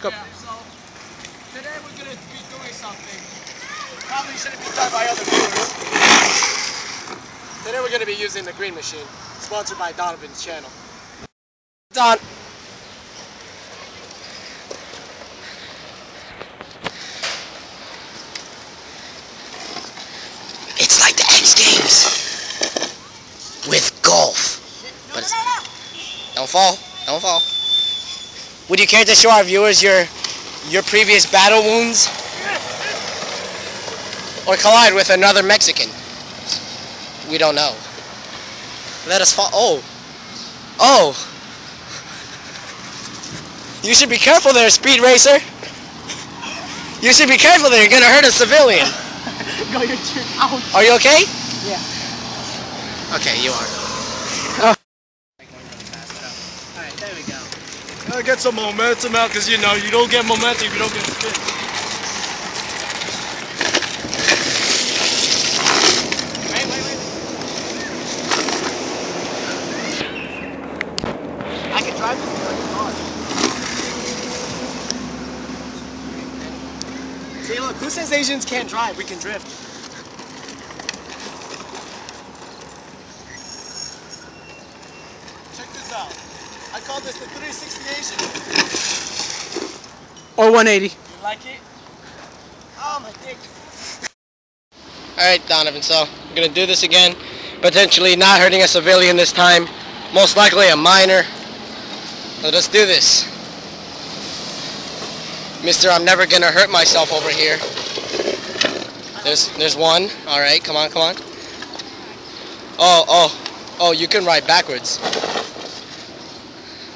Go. Yeah, so today we're gonna be doing something. Probably shouldn't be done by other viewers. Today we're gonna be using the Green Machine, sponsored by Donovan's channel. Don. It's like the X Games with golf. But it's, don't fall. Don't fall. Would you care to show our viewers your your previous battle wounds? Or collide with another Mexican? We don't know. Let us fall. Oh. Oh. You should be careful there, speed racer. You should be careful there. You're gonna hurt a civilian. Go your turn out. Are you okay? Yeah. Okay, you are. Alright, there we go. Gotta get some momentum out because you know you don't get momentum if you don't get spin. Wait, wait, wait. I can drive this thing like a car. See, look, who says Asians can't drive? We can drift. Check this out. I call this the 360 Asian. Or 180. You like it? Oh, my dick. Alright, Donovan, so we're gonna do this again. Potentially not hurting a civilian this time. Most likely a minor. So Let us do this. Mister, I'm never gonna hurt myself over here. There's there's one. Alright, come on, come on. Oh, oh. Oh, you can ride backwards.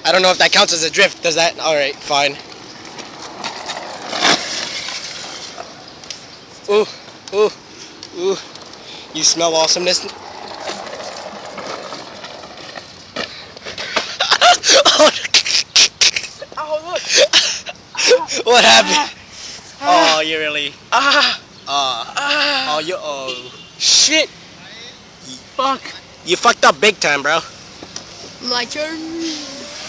I don't know if that counts as a drift. Does that? Alright, fine. Ooh, ooh. Ooh, you smell awesomeness. Oh, look. what happened? Oh, you really? Ah, Uh, ah. oh, you. Oh, shit! Fuck. You fucked up big time, bro. My turn.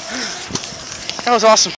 That was awesome.